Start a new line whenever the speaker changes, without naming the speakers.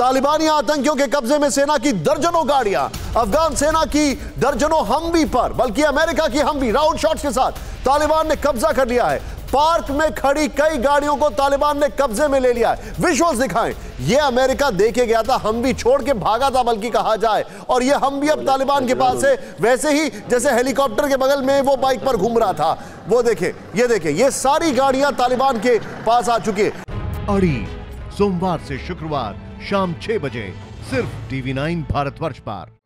तालिबानी आतंकियों के कब्जे में सेना की दर्जनों गाड़ियाँ, अफगान सेना की दर्जनों हमवी पर, बल्कि अमेरिका की हमवी राउंड शॉट्स के साथ तालिबान ने कब्जा कर लिया है। पार्क में खड़ी कई गाड़ियों को तालिबान ने कब्जे में ले लिया है। विजुअल्स दिखाएँ। ये अमेरिका देखे गया था हम भी छोड़ के भागा था, बल्कि कहा जाए, और ये हम भी अब तालिबान के पास है। वैसे ही, जैसे हेलीकॉप्टर के बगल में वो बाइक पर घूम रहा था। वो देखे, ये देखे, ये सारी गाड़ियाँ तालिबान के पास आ चुकी है।
सोमवार से शुक्रवार शाम छह बजे सिर्फ़ टीवी नाइन भारतवर्ष पर।